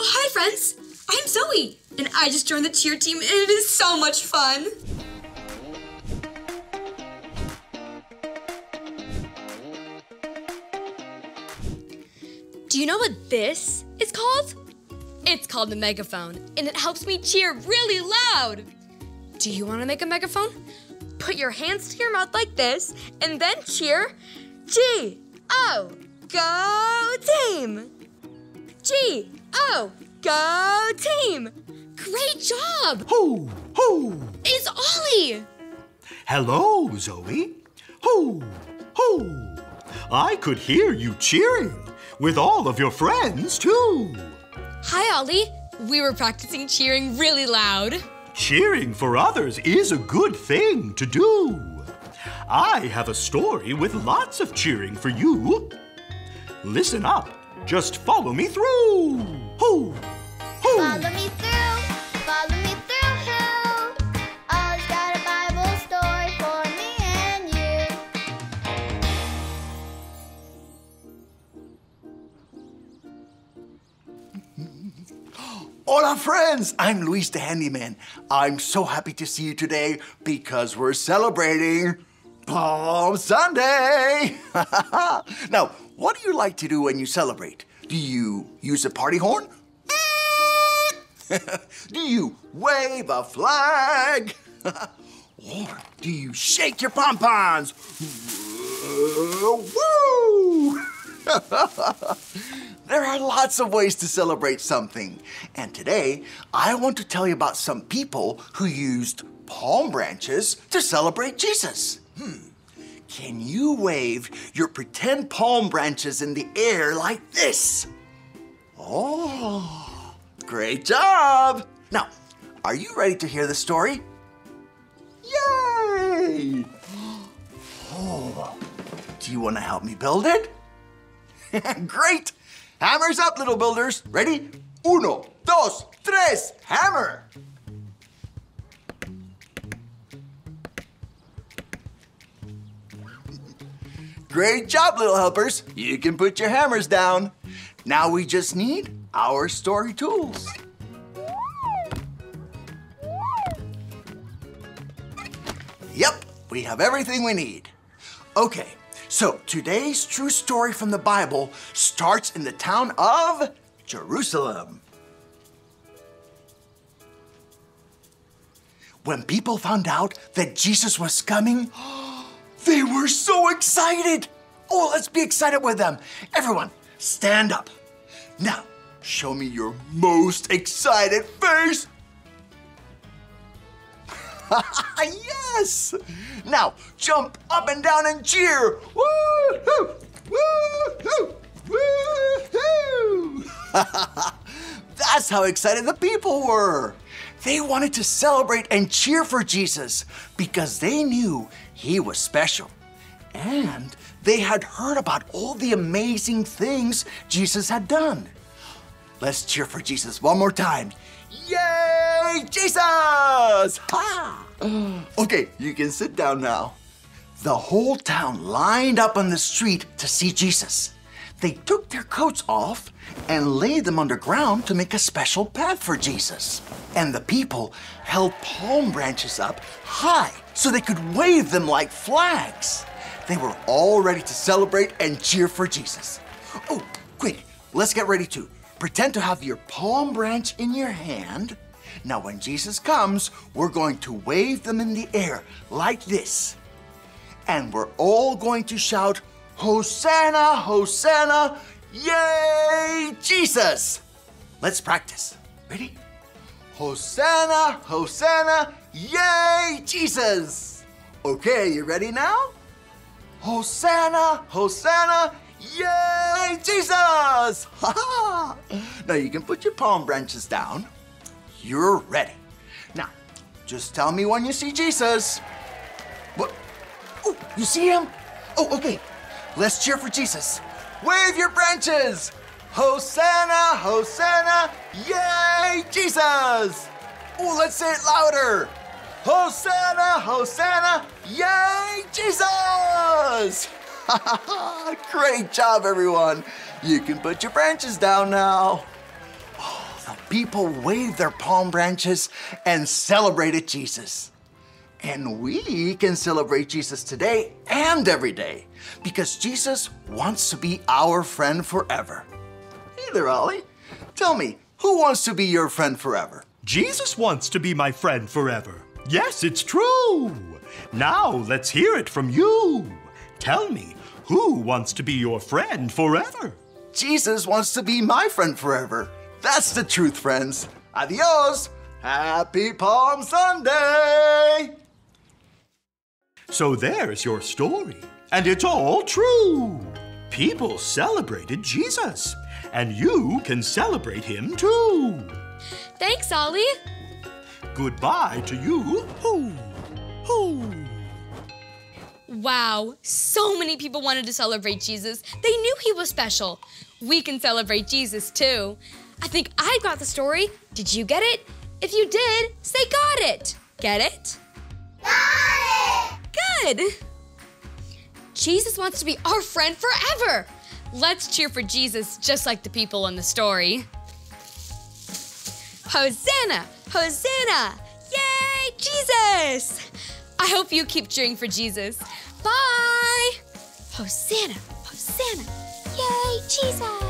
hi, friends. I'm Zoe, and I just joined the cheer team, and it is so much fun. Do you know what this is called? It's called the megaphone, and it helps me cheer really loud. Do you want to make a megaphone? Put your hands to your mouth like this, and then cheer G O Go Team! G O Go Team! Great job! Ho, ho. It's Ollie! Hello, Zoe. Ho, ho. I could hear you cheering with all of your friends, too. Hi, Ollie. We were practicing cheering really loud. Cheering for others is a good thing to do. I have a story with lots of cheering for you. Listen up. Just follow me through. Ho, ho. Follow me through, follow me through, who? Ollie's got a Bible story for me and you. Hola, friends! I'm Luis the Handyman. I'm so happy to see you today because we're celebrating Palm Sunday! now, what do you like to do when you celebrate? Do you use a party horn? do you wave a flag? or do you shake your pom poms? Woo! There are lots of ways to celebrate something. And today, I want to tell you about some people who used palm branches to celebrate Jesus. Can you wave your pretend palm branches in the air like this? Oh, great job! Now, are you ready to hear the story? Yay! Oh, do you want to help me build it? Great! Hammers up, little builders. Ready? Uno, dos, tres, hammer! Great job, little helpers. You can put your hammers down. Now we just need our story tools. Yep, we have everything we need. Okay, so today's true story from the Bible starts in the town of Jerusalem. When people found out that Jesus was coming, they were so excited. Oh, let's be excited with them. Everyone, stand up. Now, show me your most excited face. yes! Now, jump up and down and cheer. Woo-hoo! Woo-hoo! Woo-hoo! That's how excited the people were. They wanted to celebrate and cheer for Jesus because they knew he was special. And they had heard about all the amazing things Jesus had done. Let's cheer for Jesus one more time. Yay, Jesus! Ha! Okay, you can sit down now. The whole town lined up on the street to see Jesus. They took their coats off and laid them underground to make a special path for Jesus. And the people held palm branches up high so they could wave them like flags. They were all ready to celebrate and cheer for Jesus. Oh, quick, let's get ready too. Pretend to have your palm branch in your hand. Now, when Jesus comes, we're going to wave them in the air like this. And we're all going to shout, Hosanna, Hosanna, yay, Jesus! Let's practice. Ready? Hosanna, Hosanna, yay, Jesus! Okay, you ready now? Hosanna, Hosanna, yay, Jesus! Ha ha! Now you can put your palm branches down. You're ready. Now, just tell me when you see Jesus. What? Oh, you see him? Oh, okay. Let's cheer for Jesus. Wave your branches. Hosanna, Hosanna, yay, Jesus! Oh, let's say it louder. Hosanna, Hosanna, yay, Jesus! Great job, everyone. You can put your branches down now. Oh, the people waved their palm branches and celebrated Jesus. And we can celebrate Jesus today and every day because Jesus wants to be our friend forever. Hey there, Ollie. Tell me, who wants to be your friend forever? Jesus wants to be my friend forever. Yes, it's true. Now let's hear it from you. Tell me, who wants to be your friend forever? Jesus wants to be my friend forever. That's the truth, friends. Adios. Happy Palm Sunday. So there's your story. And it's all true. People celebrated Jesus. And you can celebrate him too. Thanks, Ollie. Goodbye to you. Hoo, hoo. Wow, so many people wanted to celebrate Jesus. They knew he was special. We can celebrate Jesus too. I think I got the story. Did you get it? If you did, say got it. Get it? Got it! Good. Jesus wants to be our friend forever. Let's cheer for Jesus just like the people in the story. Hosanna! Hosanna! Yay, Jesus! I hope you keep cheering for Jesus. Bye! Hosanna! Hosanna! Yay, Jesus!